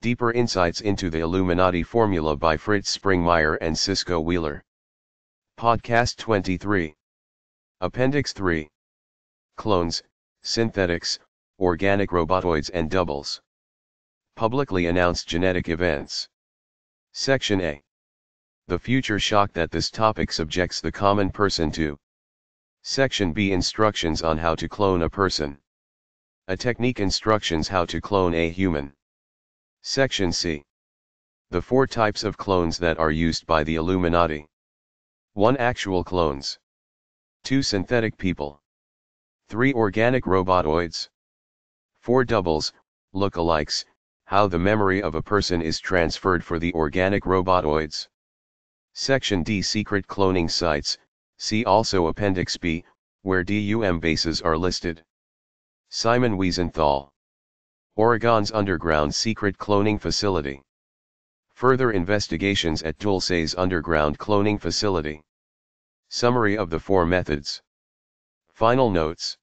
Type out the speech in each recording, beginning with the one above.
Deeper Insights into the Illuminati Formula by Fritz Springmeier and Cisco Wheeler. Podcast 23. Appendix 3. Clones, Synthetics, Organic Robotoids and Doubles. Publicly announced genetic events. Section A. The future shock that this topic subjects the common person to. Section B. Instructions on how to clone a person. A technique instructions how to clone a human. Section C. The four types of clones that are used by the Illuminati. 1. Actual clones. 2. Synthetic people. 3. Organic robotoids. 4. Doubles, lookalikes, how the memory of a person is transferred for the organic robotoids. Section D. Secret cloning sites, see also Appendix B, where DUM bases are listed. Simon Wiesenthal. Oregon's underground secret cloning facility. Further investigations at Dulce's underground cloning facility. Summary of the four methods. Final notes.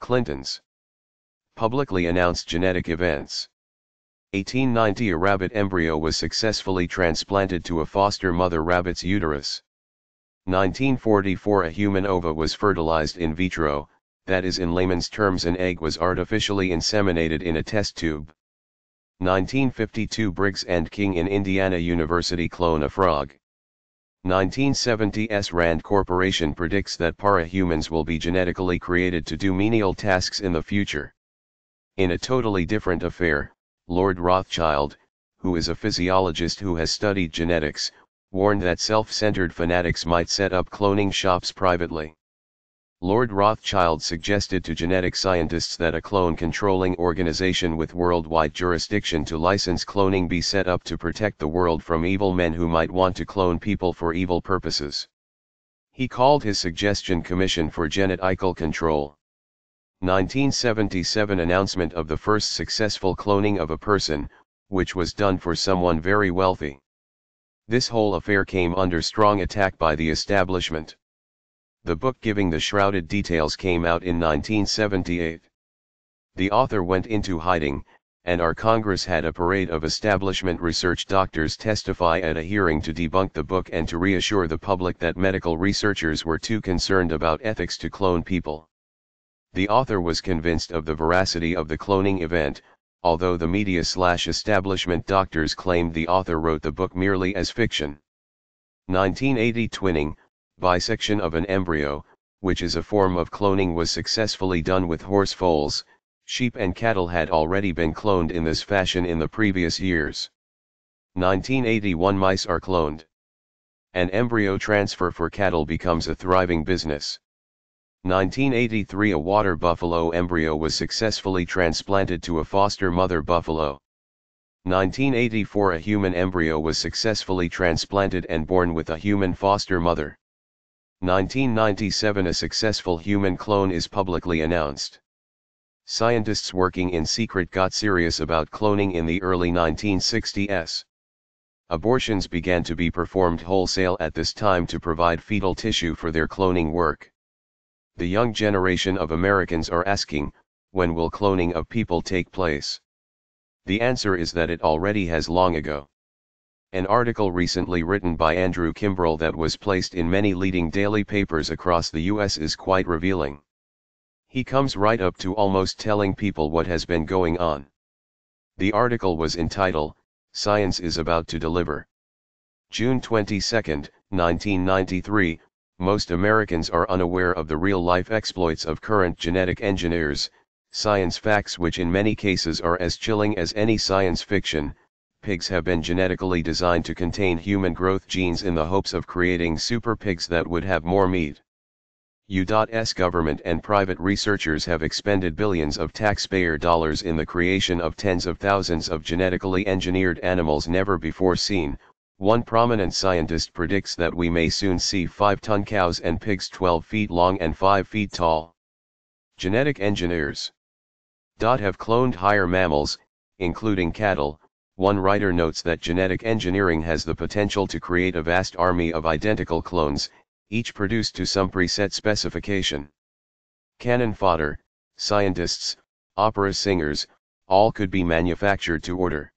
Clinton's. Publicly announced genetic events. 1890 A rabbit embryo was successfully transplanted to a foster mother rabbit's uterus. 1944 A human ova was fertilized in vitro, that is in layman's terms an egg was artificially inseminated in a test tube. 1952 Briggs and King in Indiana University clone a frog. 1970 S. Rand Corporation predicts that para-humans will be genetically created to do menial tasks in the future. In a totally different affair, Lord Rothschild, who is a physiologist who has studied genetics, warned that self-centered fanatics might set up cloning shops privately. Lord Rothschild suggested to genetic scientists that a clone-controlling organization with worldwide jurisdiction to license cloning be set up to protect the world from evil men who might want to clone people for evil purposes. He called his suggestion Commission for Genetical Control. 1977 announcement of the first successful cloning of a person, which was done for someone very wealthy. This whole affair came under strong attack by the establishment. The book giving the shrouded details came out in 1978. The author went into hiding, and our Congress had a parade of establishment research doctors testify at a hearing to debunk the book and to reassure the public that medical researchers were too concerned about ethics to clone people. The author was convinced of the veracity of the cloning event, although the media slash establishment doctors claimed the author wrote the book merely as fiction. 1980 Twinning, bisection of an embryo, which is a form of cloning was successfully done with horse foals, sheep and cattle had already been cloned in this fashion in the previous years. 1981 Mice are cloned. An embryo transfer for cattle becomes a thriving business. 1983 A water buffalo embryo was successfully transplanted to a foster mother buffalo. 1984 A human embryo was successfully transplanted and born with a human foster mother. 1997 A successful human clone is publicly announced. Scientists working in secret got serious about cloning in the early 1960s. Abortions began to be performed wholesale at this time to provide fetal tissue for their cloning work. The young generation of Americans are asking, when will cloning of people take place? The answer is that it already has long ago. An article recently written by Andrew Kimbrell that was placed in many leading daily papers across the US is quite revealing. He comes right up to almost telling people what has been going on. The article was entitled, Science is About to Deliver. June 22, 1993, most Americans are unaware of the real-life exploits of current genetic engineers, science facts which in many cases are as chilling as any science fiction, pigs have been genetically designed to contain human growth genes in the hopes of creating super pigs that would have more meat. U.S. government and private researchers have expended billions of taxpayer dollars in the creation of tens of thousands of genetically engineered animals never before seen. One prominent scientist predicts that we may soon see 5-ton cows and pigs 12 feet long and 5 feet tall. Genetic engineers have cloned higher mammals, including cattle, one writer notes that genetic engineering has the potential to create a vast army of identical clones, each produced to some preset specification. Cannon fodder, scientists, opera singers, all could be manufactured to order.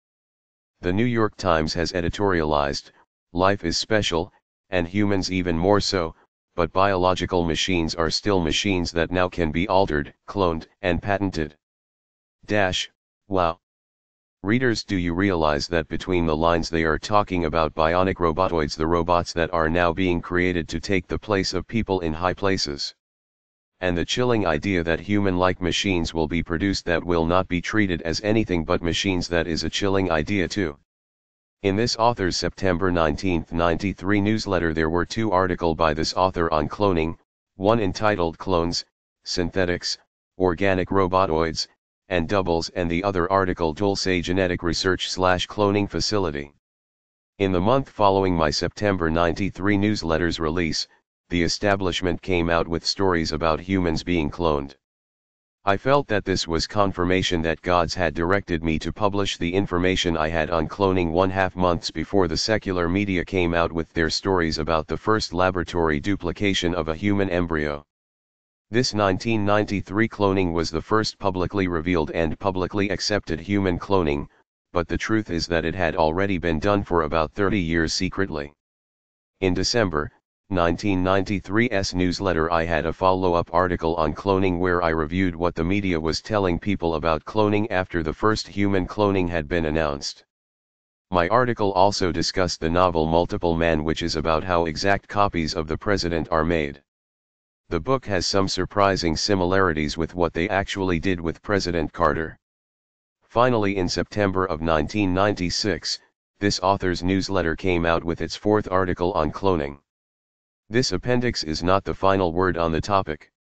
The New York Times has editorialized, life is special, and humans even more so, but biological machines are still machines that now can be altered, cloned, and patented. Dash, wow. Readers do you realize that between the lines they are talking about bionic robotoids the robots that are now being created to take the place of people in high places. And the chilling idea that human-like machines will be produced that will not be treated as anything but machines that is a chilling idea too. In this author's September 1993 newsletter there were two articles by this author on cloning, one entitled Clones, Synthetics, Organic Robotoids, and doubles and the other article Dulce Genetic Research slash Cloning Facility. In the month following my September 93 newsletter's release, the establishment came out with stories about humans being cloned. I felt that this was confirmation that gods had directed me to publish the information I had on cloning one half months before the secular media came out with their stories about the first laboratory duplication of a human embryo. This 1993 cloning was the first publicly revealed and publicly accepted human cloning, but the truth is that it had already been done for about 30 years secretly. In December, 1993's newsletter I had a follow-up article on cloning where I reviewed what the media was telling people about cloning after the first human cloning had been announced. My article also discussed the novel Multiple Man which is about how exact copies of the president are made. The book has some surprising similarities with what they actually did with President Carter. Finally in September of 1996, this author's newsletter came out with its fourth article on cloning. This appendix is not the final word on the topic.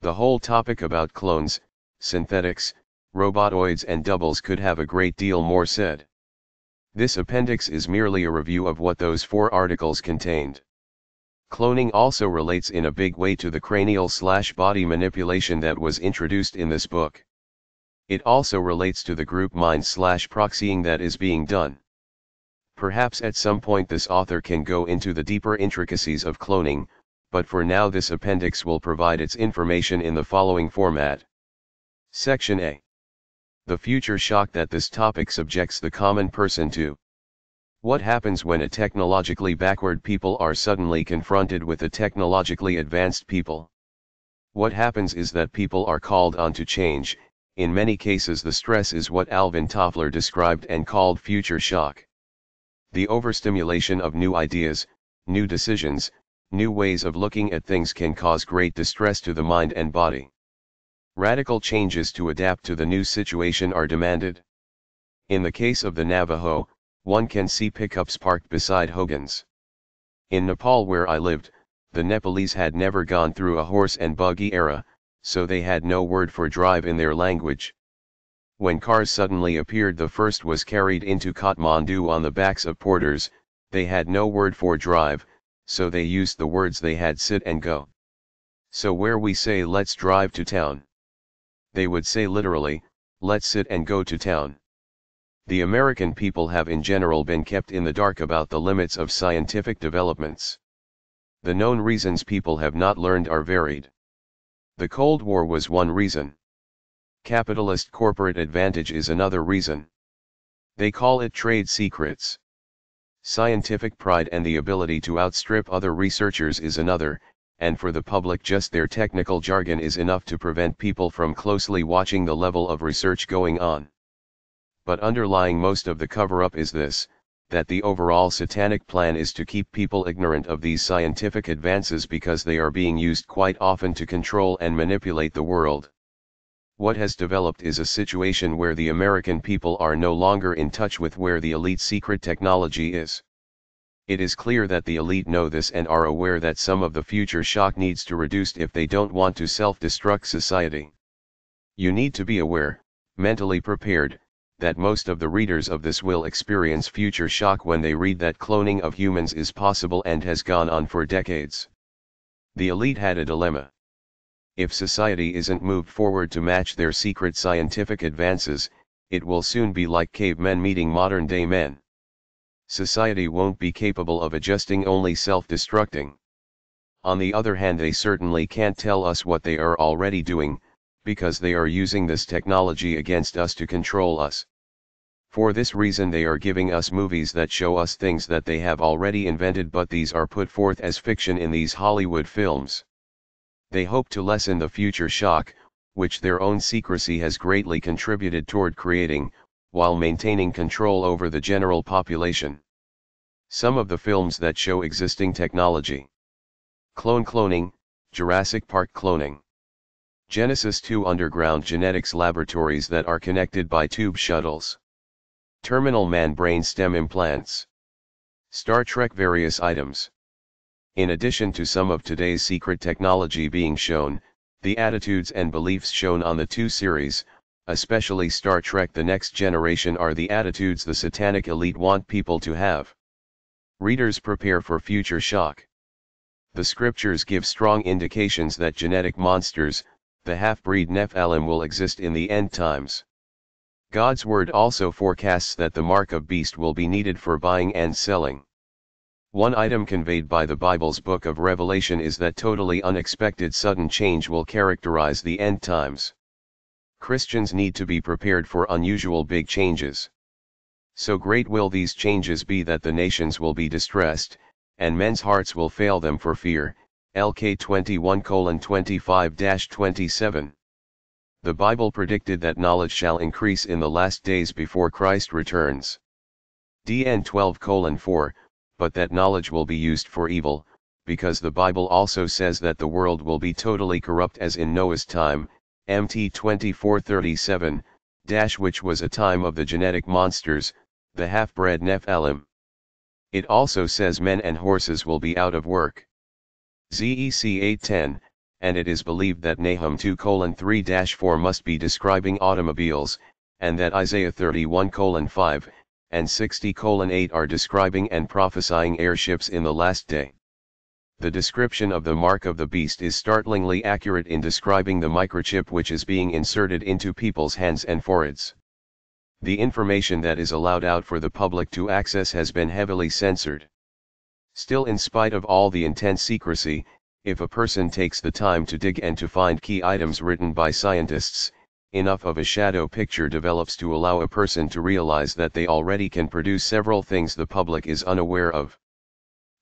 The whole topic about clones, synthetics, robotoids and doubles could have a great deal more said. This appendix is merely a review of what those four articles contained. Cloning also relates in a big way to the cranial slash body manipulation that was introduced in this book. It also relates to the group mind slash proxying that is being done. Perhaps at some point this author can go into the deeper intricacies of cloning, but for now this appendix will provide its information in the following format. Section A. The future shock that this topic subjects the common person to. What happens when a technologically backward people are suddenly confronted with a technologically advanced people? What happens is that people are called on to change, in many cases the stress is what Alvin Toffler described and called future shock. The overstimulation of new ideas, new decisions, new ways of looking at things can cause great distress to the mind and body. Radical changes to adapt to the new situation are demanded. In the case of the Navajo, one can see pickups parked beside hogans. In Nepal where I lived, the Nepalese had never gone through a horse and buggy era, so they had no word for drive in their language. When cars suddenly appeared the first was carried into Kathmandu on the backs of porters, they had no word for drive, so they used the words they had sit and go. So where we say let's drive to town. They would say literally, let's sit and go to town. The American people have in general been kept in the dark about the limits of scientific developments. The known reasons people have not learned are varied. The Cold War was one reason. Capitalist corporate advantage is another reason. They call it trade secrets. Scientific pride and the ability to outstrip other researchers is another, and for the public just their technical jargon is enough to prevent people from closely watching the level of research going on but underlying most of the cover-up is this, that the overall satanic plan is to keep people ignorant of these scientific advances because they are being used quite often to control and manipulate the world. What has developed is a situation where the American people are no longer in touch with where the elite secret technology is. It is clear that the elite know this and are aware that some of the future shock needs to reduce if they don't want to self-destruct society. You need to be aware, mentally prepared, that most of the readers of this will experience future shock when they read that cloning of humans is possible and has gone on for decades. The elite had a dilemma. If society isn't moved forward to match their secret scientific advances, it will soon be like cavemen meeting modern day men. Society won't be capable of adjusting only self-destructing. On the other hand they certainly can't tell us what they are already doing, because they are using this technology against us to control us. For this reason they are giving us movies that show us things that they have already invented but these are put forth as fiction in these Hollywood films. They hope to lessen the future shock, which their own secrecy has greatly contributed toward creating, while maintaining control over the general population. Some of the films that show existing technology. Clone cloning, Jurassic Park cloning. Genesis 2 underground genetics laboratories that are connected by tube shuttles. Terminal man brain stem implants. Star Trek various items. In addition to some of today's secret technology being shown, the attitudes and beliefs shown on the two series, especially Star Trek The Next Generation are the attitudes the satanic elite want people to have. Readers prepare for future shock. The scriptures give strong indications that genetic monsters, the half-breed Nephilim will exist in the end times. God's word also forecasts that the mark of beast will be needed for buying and selling. One item conveyed by the Bible's book of Revelation is that totally unexpected sudden change will characterize the end times. Christians need to be prepared for unusual big changes. So great will these changes be that the nations will be distressed, and men's hearts will fail them for fear. LK 21 25 27 the Bible predicted that knowledge shall increase in the last days before Christ returns. DN 12 4, but that knowledge will be used for evil, because the Bible also says that the world will be totally corrupt as in Noah's time, MT 2437, dash which was a time of the genetic monsters, the half-bred Nephilim. It also says men and horses will be out of work. ZEC 810, and it is believed that Nahum 2 3 4 must be describing automobiles, and that Isaiah 31 5 and 60 8 are describing and prophesying airships in the last day. The description of the mark of the beast is startlingly accurate in describing the microchip which is being inserted into people's hands and foreheads. The information that is allowed out for the public to access has been heavily censored. Still in spite of all the intense secrecy, if a person takes the time to dig and to find key items written by scientists, enough of a shadow picture develops to allow a person to realize that they already can produce several things the public is unaware of.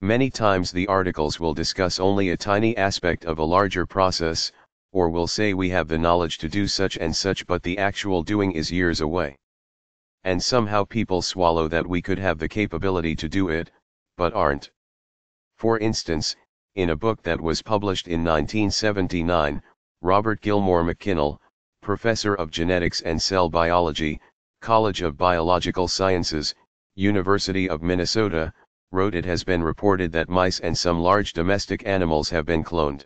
Many times the articles will discuss only a tiny aspect of a larger process, or will say we have the knowledge to do such and such but the actual doing is years away. And somehow people swallow that we could have the capability to do it, but aren't. For instance, in a book that was published in 1979, Robert Gilmore McKinnell, professor of genetics and cell biology, College of Biological Sciences, University of Minnesota, wrote it has been reported that mice and some large domestic animals have been cloned.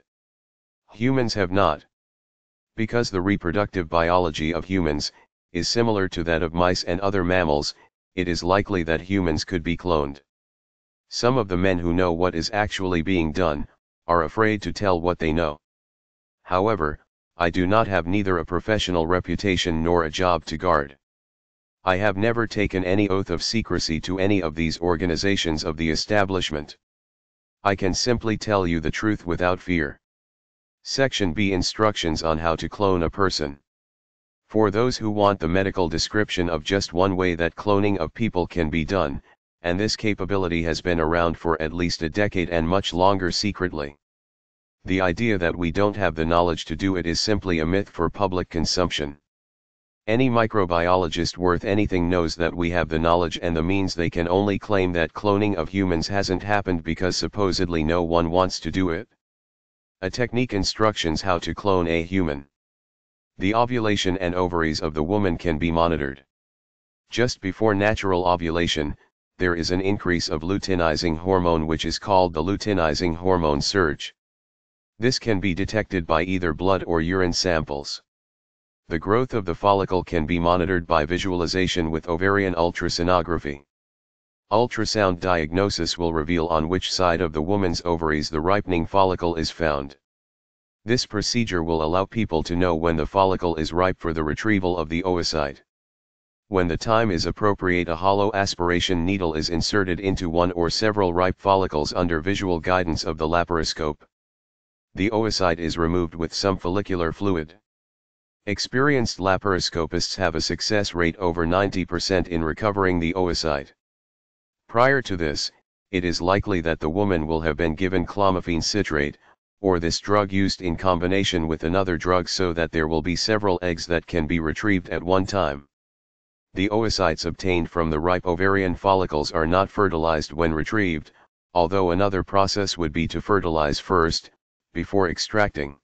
Humans have not. Because the reproductive biology of humans, is similar to that of mice and other mammals, it is likely that humans could be cloned. Some of the men who know what is actually being done, are afraid to tell what they know. However, I do not have neither a professional reputation nor a job to guard. I have never taken any oath of secrecy to any of these organizations of the establishment. I can simply tell you the truth without fear. Section B Instructions on how to clone a person. For those who want the medical description of just one way that cloning of people can be done, and this capability has been around for at least a decade and much longer secretly. The idea that we don't have the knowledge to do it is simply a myth for public consumption. Any microbiologist worth anything knows that we have the knowledge and the means they can only claim that cloning of humans hasn't happened because supposedly no one wants to do it. A technique instructions how to clone a human. The ovulation and ovaries of the woman can be monitored. Just before natural ovulation, there is an increase of luteinizing hormone which is called the luteinizing hormone surge. This can be detected by either blood or urine samples. The growth of the follicle can be monitored by visualization with ovarian ultrasonography. Ultrasound diagnosis will reveal on which side of the woman's ovaries the ripening follicle is found. This procedure will allow people to know when the follicle is ripe for the retrieval of the oocyte. When the time is appropriate a hollow aspiration needle is inserted into one or several ripe follicles under visual guidance of the laparoscope. The oocyte is removed with some follicular fluid. Experienced laparoscopists have a success rate over 90% in recovering the oocyte. Prior to this, it is likely that the woman will have been given clomiphene citrate, or this drug used in combination with another drug so that there will be several eggs that can be retrieved at one time. The oocytes obtained from the ripe ovarian follicles are not fertilized when retrieved, although another process would be to fertilize first, before extracting.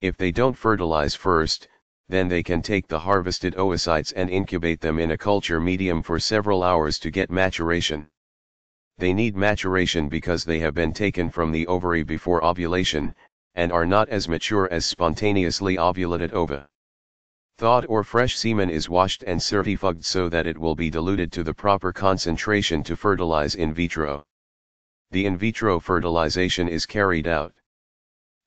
If they don't fertilize first, then they can take the harvested oocytes and incubate them in a culture medium for several hours to get maturation. They need maturation because they have been taken from the ovary before ovulation, and are not as mature as spontaneously ovulated ova. Thawed or fresh semen is washed and centrifuged so that it will be diluted to the proper concentration to fertilize in vitro. The in vitro fertilization is carried out.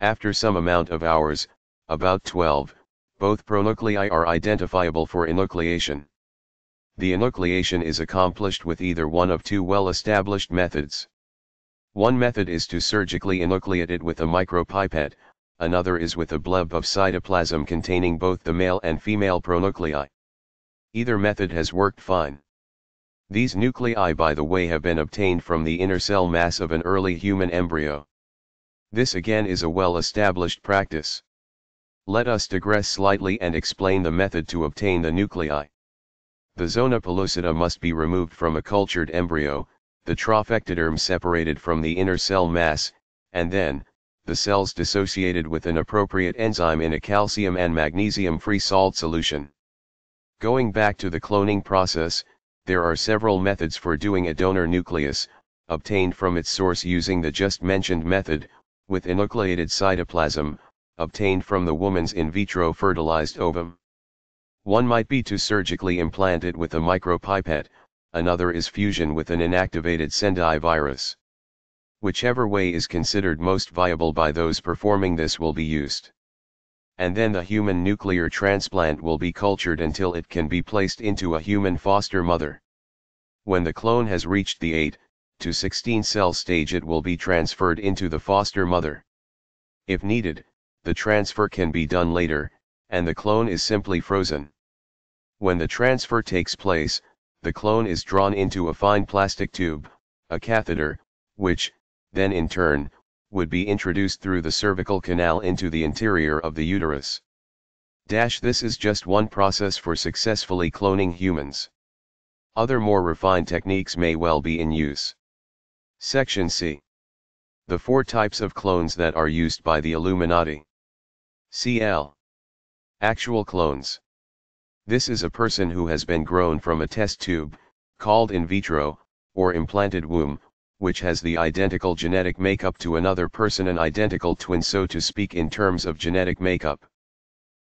After some amount of hours, about 12, both pronuclei are identifiable for enucleation. The enucleation is accomplished with either one of two well-established methods. One method is to surgically enucleate it with a micropipette, another is with a bleb of cytoplasm containing both the male and female pronuclei. Either method has worked fine. These nuclei by the way have been obtained from the inner cell mass of an early human embryo. This again is a well-established practice. Let us digress slightly and explain the method to obtain the nuclei. The zona pellucida must be removed from a cultured embryo, the trophectoderm separated from the inner cell mass, and then, the cells dissociated with an appropriate enzyme in a calcium and magnesium-free salt solution. Going back to the cloning process, there are several methods for doing a donor nucleus, obtained from its source using the just mentioned method, with enucleated cytoplasm, obtained from the woman's in vitro fertilized ovum. One might be to surgically implant it with a micropipette, another is fusion with an inactivated Sendai virus. Whichever way is considered most viable by those performing this will be used. And then the human nuclear transplant will be cultured until it can be placed into a human foster mother. When the clone has reached the 8 to 16 cell stage it will be transferred into the foster mother. If needed, the transfer can be done later, and the clone is simply frozen. When the transfer takes place, the clone is drawn into a fine plastic tube, a catheter, which, then in turn, would be introduced through the cervical canal into the interior of the uterus. Dash this is just one process for successfully cloning humans. Other more refined techniques may well be in use. Section C. The four types of clones that are used by the Illuminati. CL. Actual clones. This is a person who has been grown from a test tube, called in vitro, or implanted womb, which has the identical genetic makeup to another person an identical twin so to speak in terms of genetic makeup.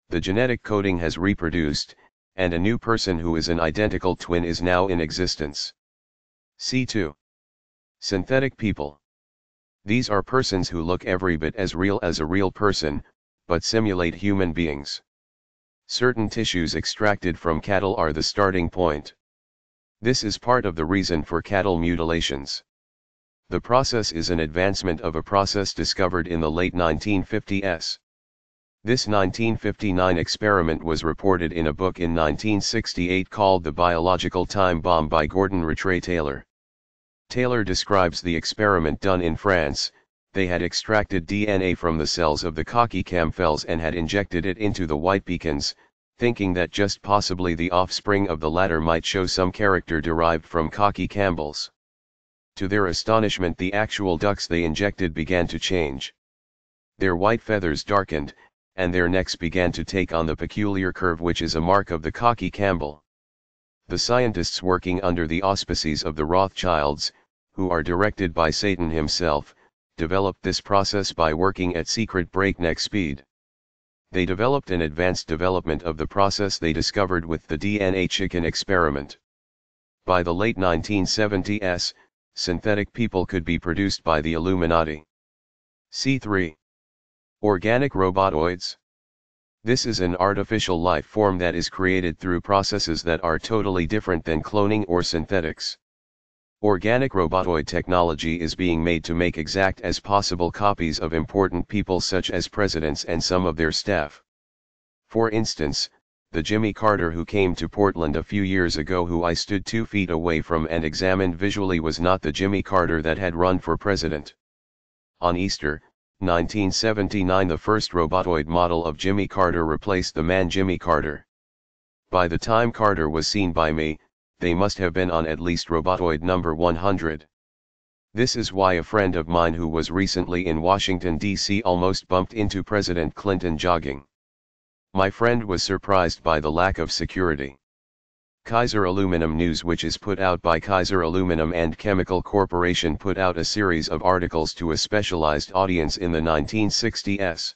The genetic coding has reproduced, and a new person who is an identical twin is now in existence. C2. Synthetic people. These are persons who look every bit as real as a real person, but simulate human beings. Certain tissues extracted from cattle are the starting point. This is part of the reason for cattle mutilations. The process is an advancement of a process discovered in the late 1950s. This 1959 experiment was reported in a book in 1968 called The Biological Time Bomb by Gordon Rattray Taylor. Taylor describes the experiment done in France, they had extracted DNA from the cells of the Khaki Campbells and had injected it into the white Pekins, thinking that just possibly the offspring of the latter might show some character derived from Khaki Campbells. To their astonishment the actual ducks they injected began to change. Their white feathers darkened, and their necks began to take on the peculiar curve which is a mark of the Khaki Campbell. The scientists working under the auspices of the Rothschilds, who are directed by Satan himself, developed this process by working at secret breakneck speed. They developed an advanced development of the process they discovered with the DNA chicken experiment. By the late 1970s, synthetic people could be produced by the Illuminati. C3. Organic robotoids. This is an artificial life form that is created through processes that are totally different than cloning or synthetics. Organic robotoid technology is being made to make exact as possible copies of important people such as presidents and some of their staff. For instance, the Jimmy Carter who came to Portland a few years ago who I stood two feet away from and examined visually was not the Jimmy Carter that had run for president. On Easter, 1979 the first robotoid model of Jimmy Carter replaced the man Jimmy Carter. By the time Carter was seen by me, they must have been on at least robotoid number 100. This is why a friend of mine who was recently in Washington D.C. almost bumped into President Clinton jogging. My friend was surprised by the lack of security. Kaiser Aluminum News which is put out by Kaiser Aluminum and Chemical Corporation put out a series of articles to a specialized audience in the 1960s.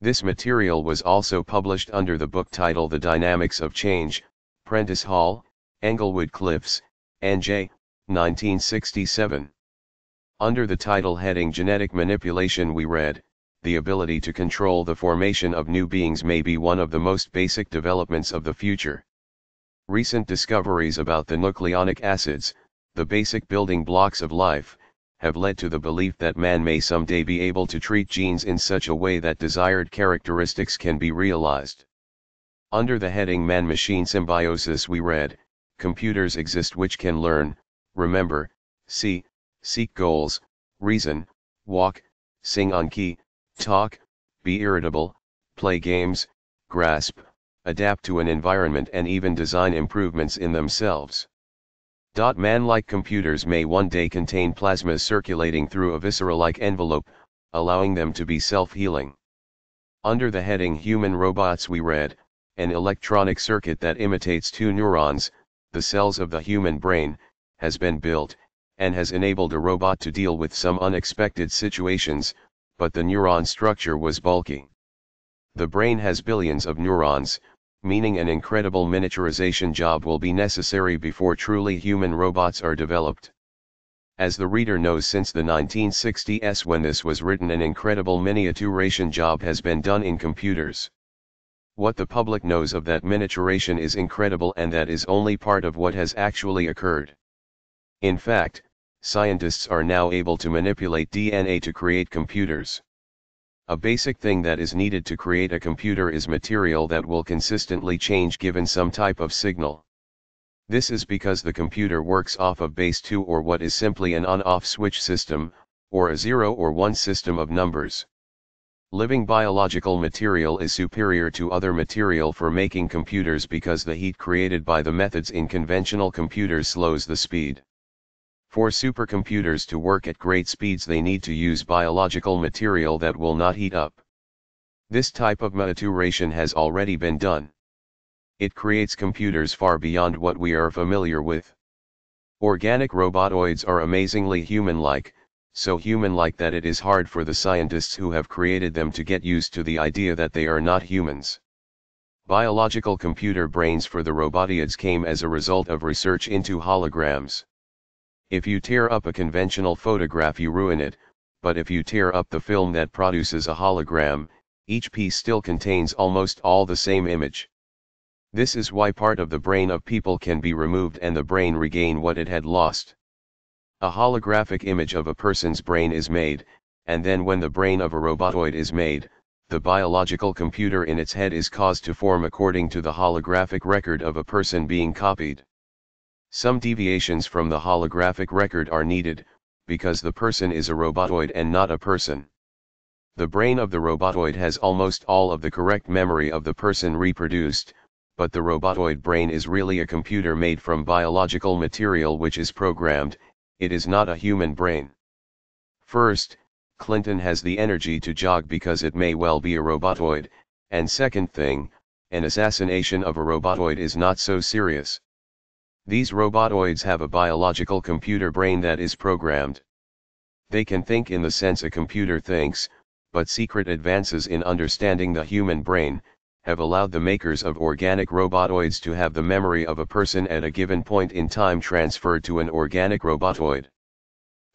This material was also published under the book title The Dynamics of Change, Prentice Hall, Englewood Cliffs, N.J., 1967. Under the title heading Genetic Manipulation we read, the ability to control the formation of new beings may be one of the most basic developments of the future. Recent discoveries about the nucleonic acids, the basic building blocks of life, have led to the belief that man may someday be able to treat genes in such a way that desired characteristics can be realized. Under the heading Man-Machine Symbiosis we read, computers exist which can learn, remember, see, seek goals, reason, walk, sing on key, talk, be irritable, play games, grasp, adapt to an environment and even design improvements in themselves. Man-like computers may one day contain plasmas circulating through a viscera-like envelope, allowing them to be self-healing. Under the heading Human Robots we read, an electronic circuit that imitates two neurons, the cells of the human brain, has been built, and has enabled a robot to deal with some unexpected situations, but the neuron structure was bulky. The brain has billions of neurons, meaning an incredible miniaturization job will be necessary before truly human robots are developed. As the reader knows since the 1960s when this was written an incredible miniaturization job has been done in computers. What the public knows of that miniaturization is incredible and that is only part of what has actually occurred. In fact, scientists are now able to manipulate DNA to create computers. A basic thing that is needed to create a computer is material that will consistently change given some type of signal. This is because the computer works off of base 2 or what is simply an on-off switch system, or a 0 or 1 system of numbers. Living biological material is superior to other material for making computers because the heat created by the methods in conventional computers slows the speed. For supercomputers to work at great speeds they need to use biological material that will not heat up. This type of maturation has already been done. It creates computers far beyond what we are familiar with. Organic robotoids are amazingly human-like, so human-like that it is hard for the scientists who have created them to get used to the idea that they are not humans. Biological computer brains for the robotoids came as a result of research into holograms. If you tear up a conventional photograph you ruin it, but if you tear up the film that produces a hologram, each piece still contains almost all the same image. This is why part of the brain of people can be removed and the brain regain what it had lost. A holographic image of a person's brain is made, and then when the brain of a robotoid is made, the biological computer in its head is caused to form according to the holographic record of a person being copied. Some deviations from the holographic record are needed, because the person is a robotoid and not a person. The brain of the robotoid has almost all of the correct memory of the person reproduced, but the robotoid brain is really a computer made from biological material which is programmed, it is not a human brain. First, Clinton has the energy to jog because it may well be a robotoid, and second thing, an assassination of a robotoid is not so serious. These robotoids have a biological computer brain that is programmed. They can think in the sense a computer thinks, but secret advances in understanding the human brain, have allowed the makers of organic robotoids to have the memory of a person at a given point in time transferred to an organic robotoid.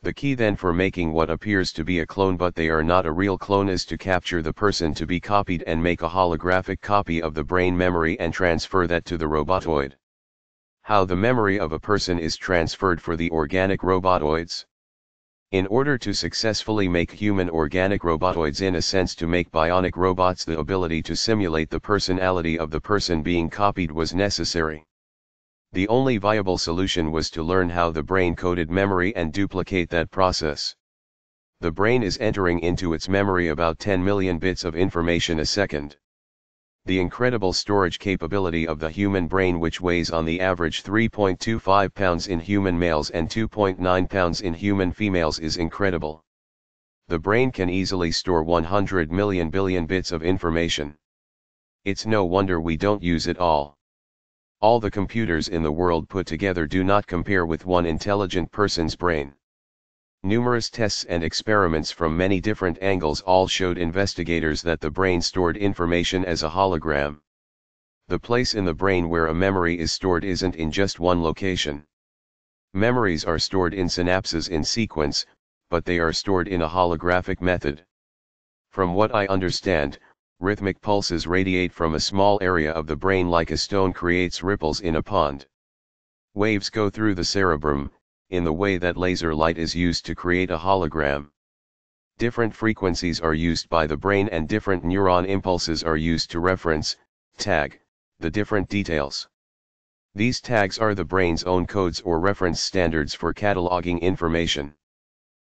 The key then for making what appears to be a clone but they are not a real clone is to capture the person to be copied and make a holographic copy of the brain memory and transfer that to the robotoid. How the memory of a person is transferred for the organic robotoids. In order to successfully make human organic robotoids in a sense to make bionic robots the ability to simulate the personality of the person being copied was necessary. The only viable solution was to learn how the brain coded memory and duplicate that process. The brain is entering into its memory about 10 million bits of information a second. The incredible storage capability of the human brain which weighs on the average 3.25 pounds in human males and 2.9 pounds in human females is incredible. The brain can easily store 100 million billion bits of information. It's no wonder we don't use it all. All the computers in the world put together do not compare with one intelligent person's brain. Numerous tests and experiments from many different angles all showed investigators that the brain stored information as a hologram. The place in the brain where a memory is stored isn't in just one location. Memories are stored in synapses in sequence, but they are stored in a holographic method. From what I understand, rhythmic pulses radiate from a small area of the brain like a stone creates ripples in a pond. Waves go through the cerebrum, in the way that laser light is used to create a hologram. Different frequencies are used by the brain and different neuron impulses are used to reference, tag, the different details. These tags are the brain's own codes or reference standards for cataloging information.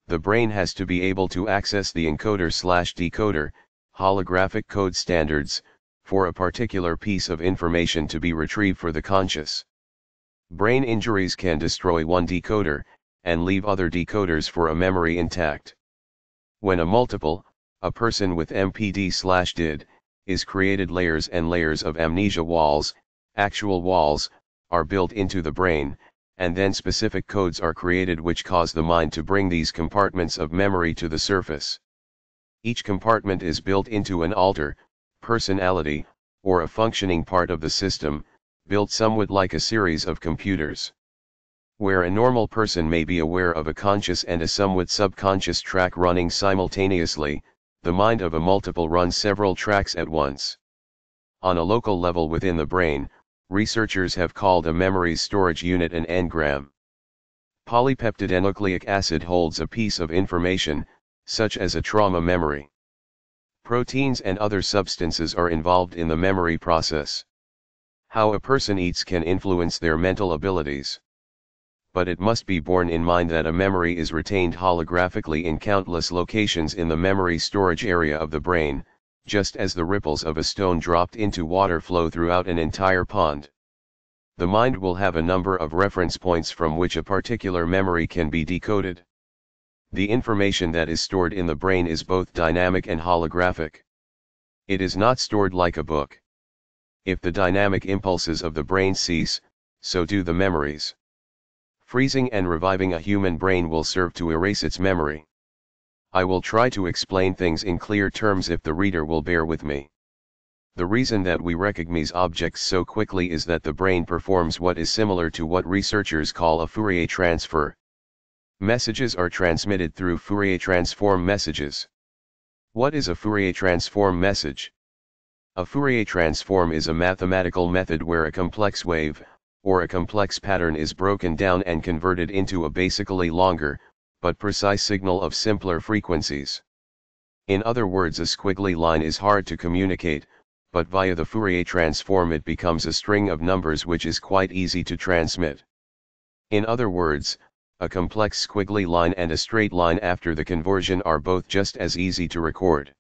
The brain has to be able to access the encoder slash decoder, holographic code standards, for a particular piece of information to be retrieved for the conscious. Brain injuries can destroy one decoder, and leave other decoders for a memory intact. When a multiple, a person with MPD/DID, is created layers and layers of amnesia walls, actual walls, are built into the brain, and then specific codes are created which cause the mind to bring these compartments of memory to the surface. Each compartment is built into an alter, personality, or a functioning part of the system, built somewhat like a series of computers. Where a normal person may be aware of a conscious and a somewhat subconscious track running simultaneously, the mind of a multiple runs several tracks at once. On a local level within the brain, researchers have called a memory storage unit an engram. Polypeptidenucleic acid holds a piece of information, such as a trauma memory. Proteins and other substances are involved in the memory process. How a person eats can influence their mental abilities. But it must be borne in mind that a memory is retained holographically in countless locations in the memory storage area of the brain, just as the ripples of a stone dropped into water flow throughout an entire pond. The mind will have a number of reference points from which a particular memory can be decoded. The information that is stored in the brain is both dynamic and holographic. It is not stored like a book. If the dynamic impulses of the brain cease, so do the memories. Freezing and reviving a human brain will serve to erase its memory. I will try to explain things in clear terms if the reader will bear with me. The reason that we recognize objects so quickly is that the brain performs what is similar to what researchers call a Fourier transfer. Messages are transmitted through Fourier transform messages. What is a Fourier transform message? A Fourier transform is a mathematical method where a complex wave, or a complex pattern is broken down and converted into a basically longer, but precise signal of simpler frequencies. In other words a squiggly line is hard to communicate, but via the Fourier transform it becomes a string of numbers which is quite easy to transmit. In other words, a complex squiggly line and a straight line after the conversion are both just as easy to record.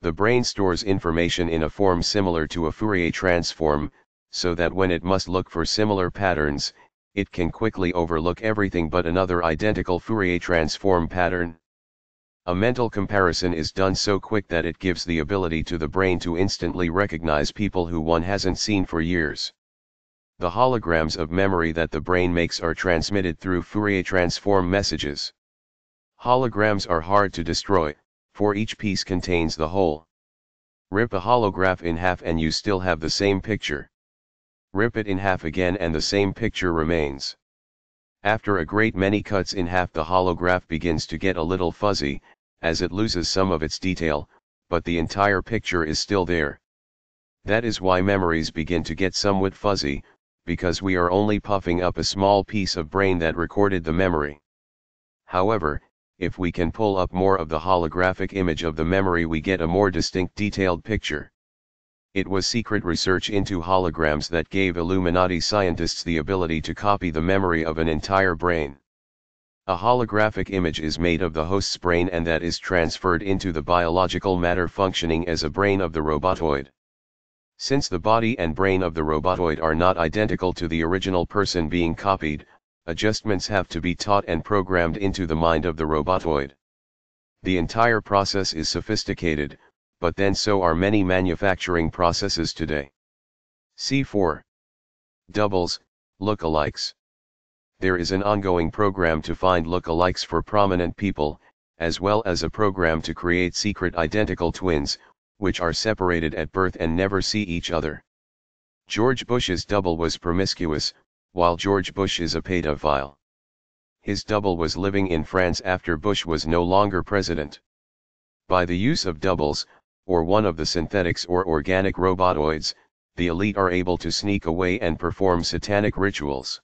The brain stores information in a form similar to a Fourier transform, so that when it must look for similar patterns, it can quickly overlook everything but another identical Fourier transform pattern. A mental comparison is done so quick that it gives the ability to the brain to instantly recognize people who one hasn't seen for years. The holograms of memory that the brain makes are transmitted through Fourier transform messages. Holograms are hard to destroy, for each piece contains the whole. Rip a holograph in half and you still have the same picture. Rip it in half again and the same picture remains. After a great many cuts in half the holograph begins to get a little fuzzy, as it loses some of its detail, but the entire picture is still there. That is why memories begin to get somewhat fuzzy, because we are only puffing up a small piece of brain that recorded the memory. However, if we can pull up more of the holographic image of the memory we get a more distinct detailed picture. It was secret research into holograms that gave Illuminati scientists the ability to copy the memory of an entire brain. A holographic image is made of the host's brain and that is transferred into the biological matter functioning as a brain of the robotoid. Since the body and brain of the robotoid are not identical to the original person being copied, adjustments have to be taught and programmed into the mind of the robotoid. The entire process is sophisticated, but then so are many manufacturing processes today. C4. Doubles, lookalikes. There is an ongoing program to find lookalikes for prominent people, as well as a program to create secret identical twins, which are separated at birth and never see each other. George Bush's double was promiscuous, while George Bush is a pedophile. His double was living in France after Bush was no longer president. By the use of doubles, or one of the synthetics or organic robotoids, the elite are able to sneak away and perform satanic rituals.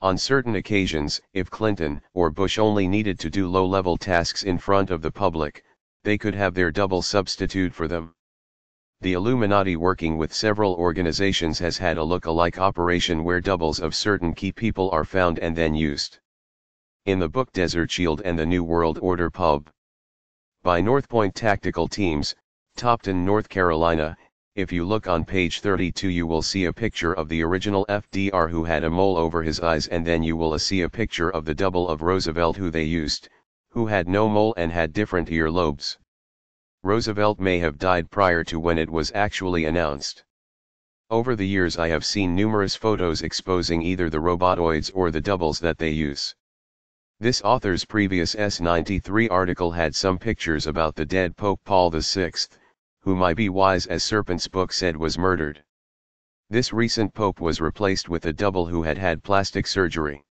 On certain occasions, if Clinton or Bush only needed to do low-level tasks in front of the public, they could have their double substitute for them. The Illuminati working with several organizations has had a look-alike operation where doubles of certain key people are found and then used. In the book Desert Shield and the New World Order Pub. By North Point Tactical Teams, Topton, North Carolina, if you look on page 32 you will see a picture of the original FDR who had a mole over his eyes and then you will see a picture of the double of Roosevelt who they used, who had no mole and had different ear lobes. Roosevelt may have died prior to when it was actually announced. Over the years I have seen numerous photos exposing either the robotoids or the doubles that they use. This author's previous S93 article had some pictures about the dead Pope Paul VI, whom I be wise as Serpent's book said was murdered. This recent Pope was replaced with a double who had had plastic surgery.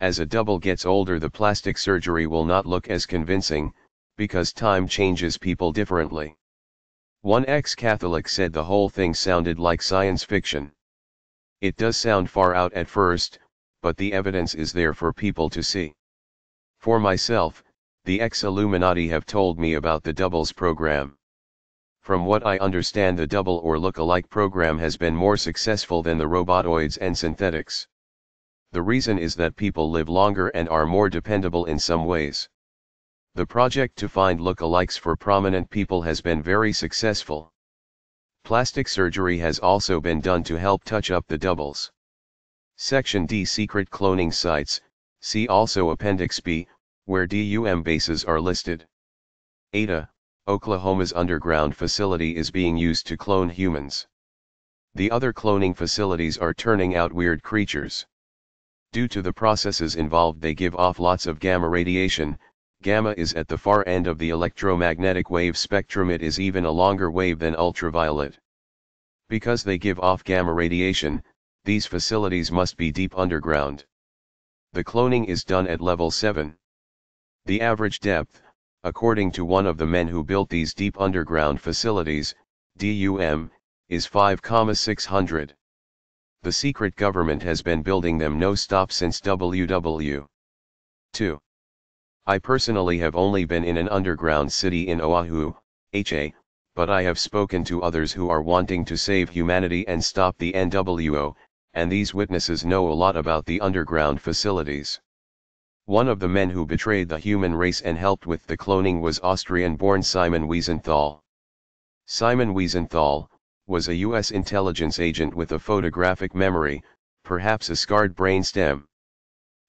As a double gets older the plastic surgery will not look as convincing, because time changes people differently. One ex-Catholic said the whole thing sounded like science fiction. It does sound far out at first, but the evidence is there for people to see. For myself, the ex-Illuminati have told me about the doubles program. From what I understand the double or look-alike program has been more successful than the robotoids and synthetics. The reason is that people live longer and are more dependable in some ways. The project to find look-alikes for prominent people has been very successful. Plastic surgery has also been done to help touch up the doubles. Section D Secret cloning sites, see also Appendix B, where DUM bases are listed. Ada, Oklahoma's underground facility is being used to clone humans. The other cloning facilities are turning out weird creatures. Due to the processes involved they give off lots of gamma radiation, Gamma is at the far end of the electromagnetic wave spectrum it is even a longer wave than ultraviolet. Because they give off gamma radiation, these facilities must be deep underground. The cloning is done at level 7. The average depth, according to one of the men who built these deep underground facilities, DUM, is 5,600. The secret government has been building them no stop since WW. 2. I personally have only been in an underground city in Oahu, HA, but I have spoken to others who are wanting to save humanity and stop the NWO, and these witnesses know a lot about the underground facilities. One of the men who betrayed the human race and helped with the cloning was Austrian-born Simon Wiesenthal. Simon Wiesenthal, was a U.S. intelligence agent with a photographic memory, perhaps a scarred brain stem.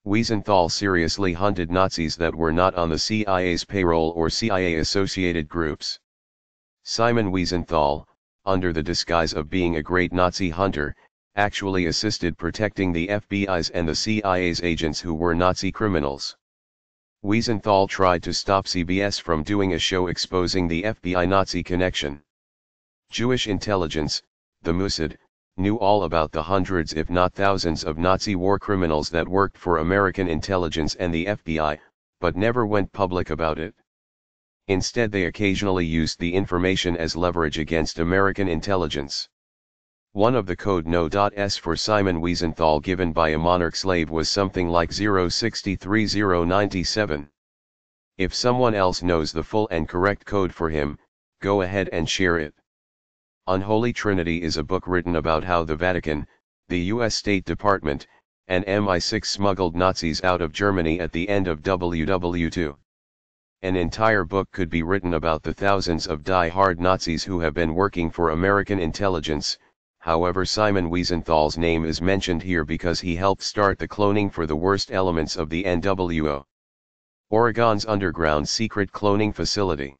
Wiesenthal seriously hunted Nazis that were not on the CIA's payroll or CIA-associated groups. Simon Wiesenthal, under the disguise of being a great Nazi hunter, actually assisted protecting the FBI's and the CIA's agents who were Nazi criminals. Wiesenthal tried to stop CBS from doing a show exposing the FBI Nazi connection. Jewish intelligence, the Mossad, knew all about the hundreds if not thousands of Nazi war criminals that worked for American intelligence and the FBI, but never went public about it. Instead they occasionally used the information as leverage against American intelligence. One of the code No.S for Simon Wiesenthal given by a monarch slave was something like 063097. If someone else knows the full and correct code for him, go ahead and share it. Unholy Trinity is a book written about how the Vatican, the US State Department, and MI6 smuggled Nazis out of Germany at the end of WW2. An entire book could be written about the thousands of die-hard Nazis who have been working for American intelligence, however Simon Wiesenthal's name is mentioned here because he helped start the cloning for the worst elements of the NWO. Oregon's underground secret cloning facility.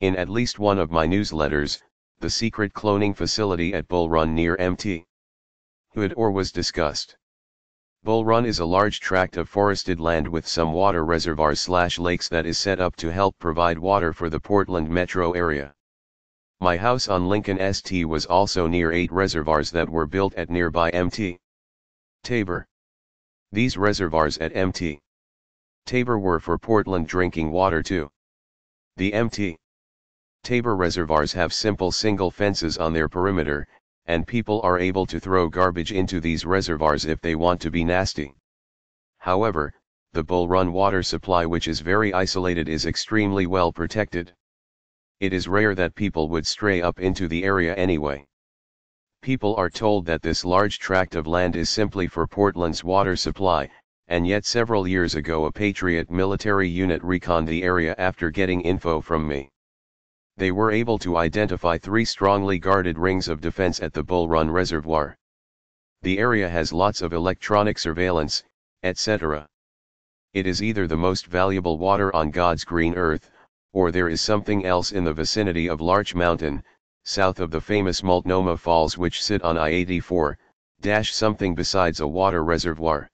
In at least one of my newsletters, the secret cloning facility at Bull Run near Mt. Hood or was discussed. Bull Run is a large tract of forested land with some water reservoirs slash lakes that is set up to help provide water for the Portland metro area. My house on Lincoln St was also near eight reservoirs that were built at nearby Mt. Tabor. These reservoirs at Mt. Tabor were for Portland drinking water too. The Mt. Tabor reservoirs have simple single fences on their perimeter, and people are able to throw garbage into these reservoirs if they want to be nasty. However, the Bull Run water supply which is very isolated is extremely well protected it is rare that people would stray up into the area anyway. People are told that this large tract of land is simply for Portland's water supply, and yet several years ago a Patriot military unit reconned the area after getting info from me. They were able to identify three strongly guarded rings of defense at the Bull Run Reservoir. The area has lots of electronic surveillance, etc. It is either the most valuable water on God's green earth, or there is something else in the vicinity of Larch Mountain, south of the famous Multnomah Falls which sit on I-84, dash something besides a water reservoir.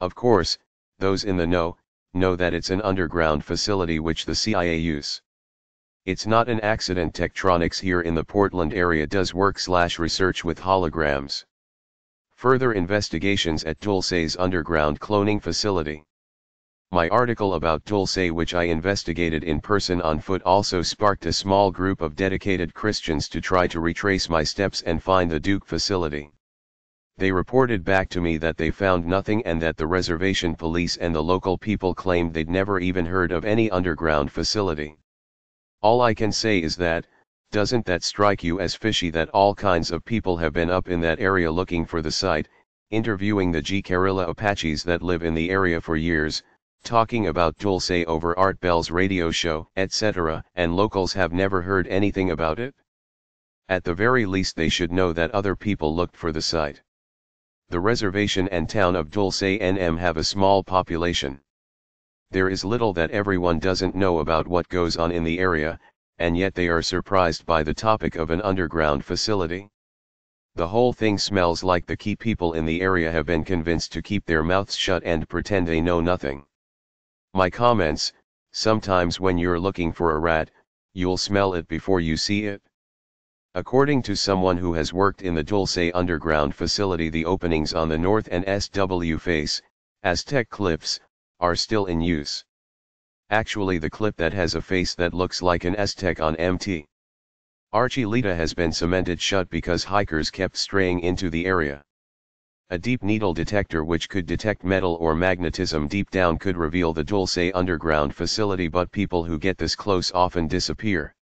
Of course, those in the know, know that it's an underground facility which the CIA use. It's not an accident Tektronix here in the Portland area does work slash research with holograms. Further investigations at Dulce's underground cloning facility. My article about Dulce which I investigated in person on foot also sparked a small group of dedicated Christians to try to retrace my steps and find the Duke facility. They reported back to me that they found nothing and that the reservation police and the local people claimed they'd never even heard of any underground facility. All I can say is that, doesn't that strike you as fishy that all kinds of people have been up in that area looking for the site, interviewing the Jicarilla Apaches that live in the area for years, talking about Dulce over Art Bell's radio show, etc., and locals have never heard anything about it? At the very least they should know that other people looked for the site. The reservation and town of Dulce NM have a small population. There is little that everyone doesn't know about what goes on in the area, and yet they are surprised by the topic of an underground facility. The whole thing smells like the key people in the area have been convinced to keep their mouths shut and pretend they know nothing. My comments, sometimes when you're looking for a rat, you'll smell it before you see it. According to someone who has worked in the Dulce underground facility the openings on the north and SW face, Aztec clips, are still in use. Actually the clip that has a face that looks like an Aztec on MT. Archuleta has been cemented shut because hikers kept straying into the area. A deep needle detector which could detect metal or magnetism deep down could reveal the Dulce underground facility but people who get this close often disappear.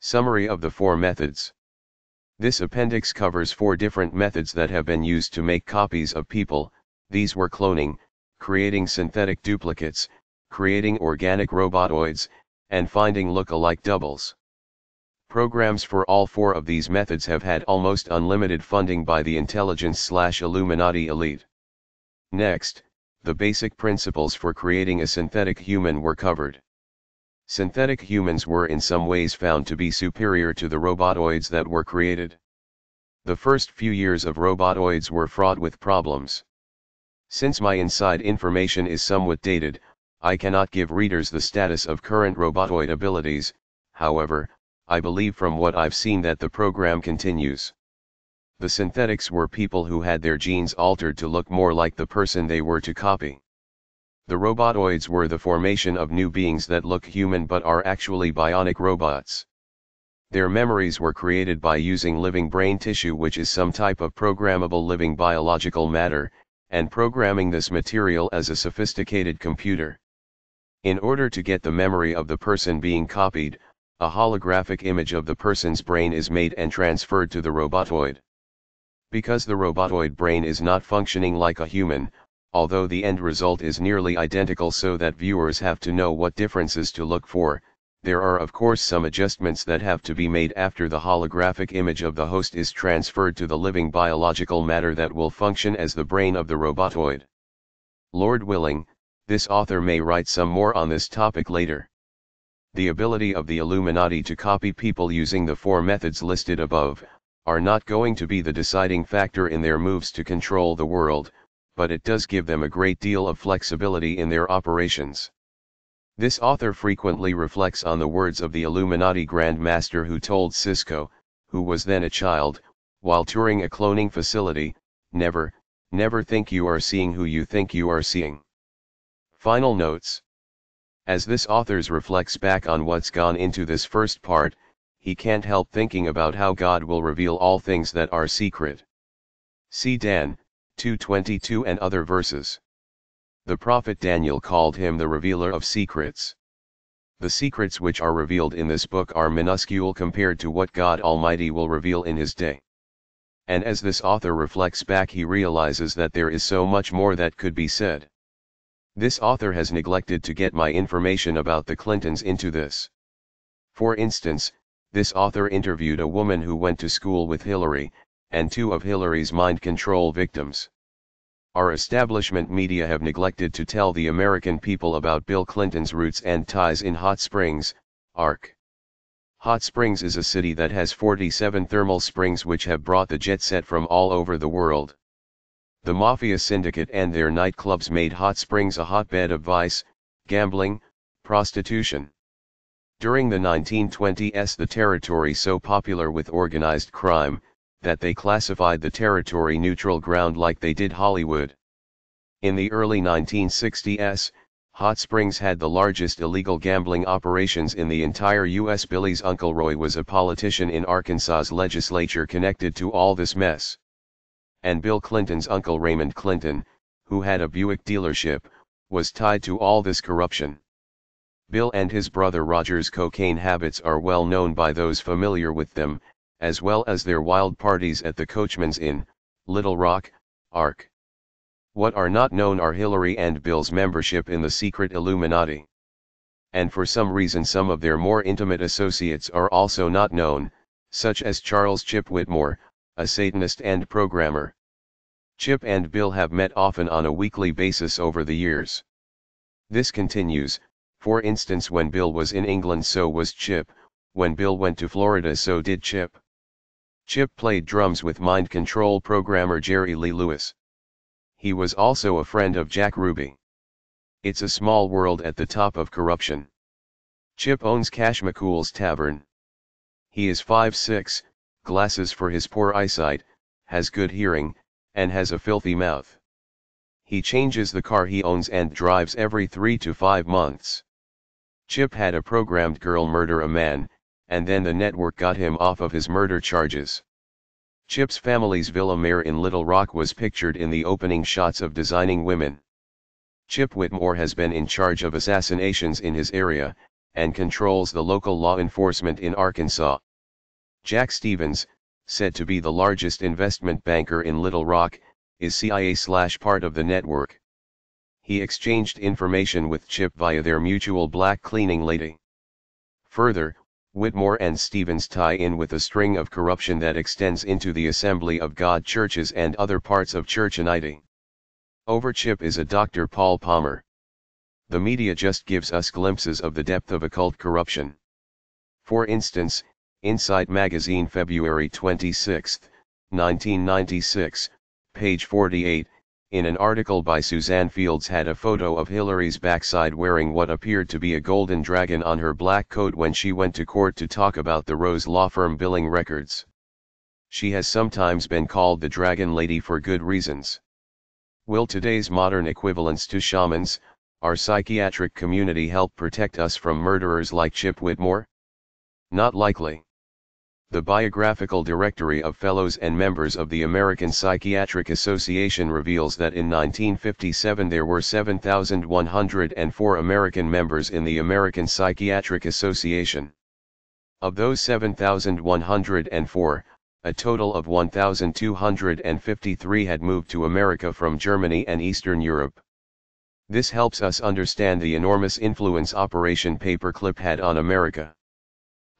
Summary of the four methods. This appendix covers four different methods that have been used to make copies of people, these were cloning, creating synthetic duplicates, creating organic robotoids, and finding look-alike doubles. Programs for all four of these methods have had almost unlimited funding by the intelligence-slash-Illuminati elite. Next, the basic principles for creating a synthetic human were covered. Synthetic humans were in some ways found to be superior to the robotoids that were created. The first few years of robotoids were fraught with problems. Since my inside information is somewhat dated, I cannot give readers the status of current robotoid abilities, however, I believe from what I've seen that the program continues. The synthetics were people who had their genes altered to look more like the person they were to copy. The robotoids were the formation of new beings that look human but are actually bionic robots. Their memories were created by using living brain tissue which is some type of programmable living biological matter, and programming this material as a sophisticated computer. In order to get the memory of the person being copied, a holographic image of the person's brain is made and transferred to the robotoid. Because the robotoid brain is not functioning like a human, although the end result is nearly identical so that viewers have to know what differences to look for, there are of course some adjustments that have to be made after the holographic image of the host is transferred to the living biological matter that will function as the brain of the robotoid. Lord willing, this author may write some more on this topic later. The ability of the Illuminati to copy people using the four methods listed above, are not going to be the deciding factor in their moves to control the world, but it does give them a great deal of flexibility in their operations. This author frequently reflects on the words of the Illuminati Grand Master who told Cisco, who was then a child, while touring a cloning facility, never, never think you are seeing who you think you are seeing. Final notes. As this author's reflects back on what's gone into this first part, he can't help thinking about how God will reveal all things that are secret. See Dan, 222 and other verses. The prophet Daniel called him the revealer of secrets. The secrets which are revealed in this book are minuscule compared to what God Almighty will reveal in his day. And as this author reflects back he realizes that there is so much more that could be said. This author has neglected to get my information about the Clintons into this. For instance, this author interviewed a woman who went to school with Hillary, and two of Hillary's mind control victims. Our establishment media have neglected to tell the American people about Bill Clinton's roots and ties in Hot Springs, ARC. Hot Springs is a city that has 47 thermal springs which have brought the jet set from all over the world. The Mafia Syndicate and their nightclubs made Hot Springs a hotbed of vice, gambling, prostitution. During the 1920s the territory so popular with organized crime, that they classified the territory neutral ground like they did Hollywood. In the early 1960s, Hot Springs had the largest illegal gambling operations in the entire U.S. Billy's uncle Roy was a politician in Arkansas's legislature connected to all this mess. And Bill Clinton's uncle Raymond Clinton, who had a Buick dealership, was tied to all this corruption. Bill and his brother Roger's cocaine habits are well known by those familiar with them, as well as their wild parties at the Coachman's Inn, Little Rock, Ark. What are not known are Hillary and Bill's membership in the secret Illuminati. And for some reason some of their more intimate associates are also not known, such as Charles Chip Whitmore, a Satanist and programmer. Chip and Bill have met often on a weekly basis over the years. This continues, for instance when Bill was in England so was Chip, when Bill went to Florida so did Chip. Chip played drums with mind control programmer Jerry Lee Lewis. He was also a friend of Jack Ruby. It's a small world at the top of corruption. Chip owns Cash McCool's Tavern. He is 5'6, glasses for his poor eyesight, has good hearing, and has a filthy mouth. He changes the car he owns and drives every 3 to 5 months. Chip had a programmed girl murder a man, and then the network got him off of his murder charges. Chip's family's Villa Marre in Little Rock was pictured in the opening shots of Designing Women. Chip Whitmore has been in charge of assassinations in his area, and controls the local law enforcement in Arkansas. Jack Stevens, said to be the largest investment banker in Little Rock, is CIA slash part of the network. He exchanged information with Chip via their mutual black cleaning lady. Further, Whitmore and Stevens tie in with a string of corruption that extends into the Assembly of God churches and other parts of church churchianity. Overchip is a Dr. Paul Palmer. The media just gives us glimpses of the depth of occult corruption. For instance, Insight Magazine February 26, 1996, page 48, in an article by Suzanne Fields had a photo of Hillary's backside wearing what appeared to be a golden dragon on her black coat when she went to court to talk about the Rose law firm billing records. She has sometimes been called the Dragon Lady for good reasons. Will today's modern equivalents to shamans, our psychiatric community help protect us from murderers like Chip Whitmore? Not likely. The Biographical Directory of Fellows and Members of the American Psychiatric Association reveals that in 1957 there were 7,104 American members in the American Psychiatric Association. Of those 7,104, a total of 1,253 had moved to America from Germany and Eastern Europe. This helps us understand the enormous influence Operation Paperclip had on America.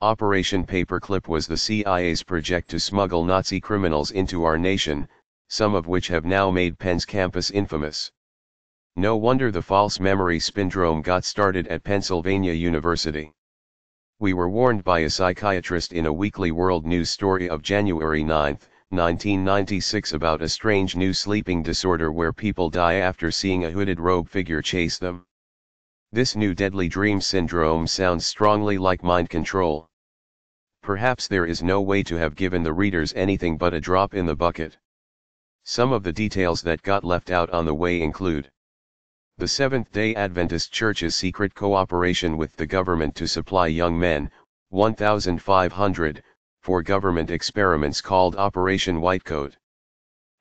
Operation Paperclip was the CIA's project to smuggle Nazi criminals into our nation, some of which have now made Penn's campus infamous. No wonder the false memory syndrome got started at Pennsylvania University. We were warned by a psychiatrist in a weekly world news story of January 9, 1996 about a strange new sleeping disorder where people die after seeing a hooded robe figure chase them. This new deadly dream syndrome sounds strongly like mind control. Perhaps there is no way to have given the readers anything but a drop in the bucket. Some of the details that got left out on the way include the Seventh-day Adventist Church's secret cooperation with the government to supply young men, 1,500, for government experiments called Operation Whitecoat.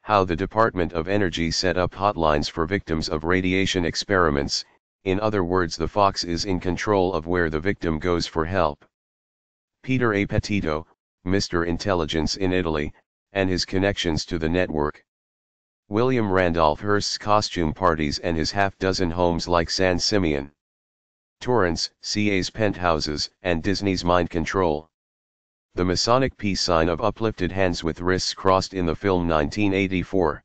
How the Department of Energy set up hotlines for victims of radiation experiments, in other words the Fox is in control of where the victim goes for help. Peter A. Petito, Mr. Intelligence in Italy, and his connections to the network. William Randolph Hearst's costume parties and his half-dozen homes like San Simeon. Torrance, CA's penthouses, and Disney's mind control. The Masonic peace sign of uplifted hands with wrists crossed in the film 1984.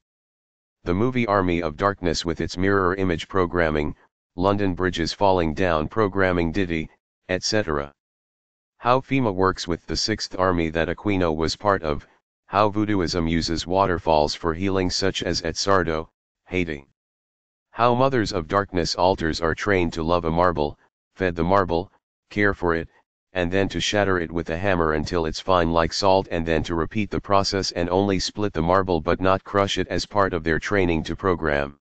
The movie Army of Darkness with its mirror image programming, London bridges falling down programming Diddy, etc. How FEMA works with the 6th Army that Aquino was part of, how voodooism uses waterfalls for healing such as at Saut-d'Eau, Haiti. How mothers of darkness altars are trained to love a marble, fed the marble, care for it, and then to shatter it with a hammer until it's fine like salt and then to repeat the process and only split the marble but not crush it as part of their training to program.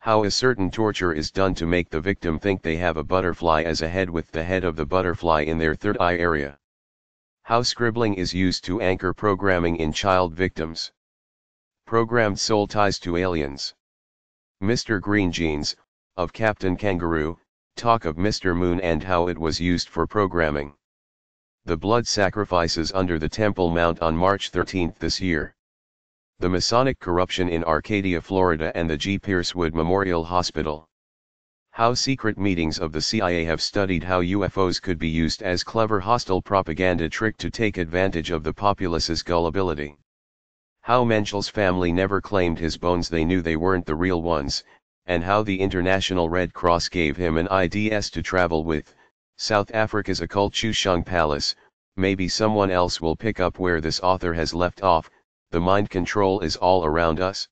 How a certain torture is done to make the victim think they have a butterfly as a head with the head of the butterfly in their third eye area. How scribbling is used to anchor programming in child victims. Programmed soul ties to aliens. Mr. Green Jeans, of Captain Kangaroo, talk of Mr. Moon and how it was used for programming. The blood sacrifices under the Temple Mount on March 13 this year the Masonic corruption in Arcadia, Florida and the G. Pierce Wood Memorial Hospital. How secret meetings of the CIA have studied how UFOs could be used as clever hostile propaganda trick to take advantage of the populace's gullibility. How Mengele's family never claimed his bones they knew they weren't the real ones, and how the International Red Cross gave him an IDS to travel with, South Africa's occult Chushung Palace, maybe someone else will pick up where this author has left off, the mind control is all around us.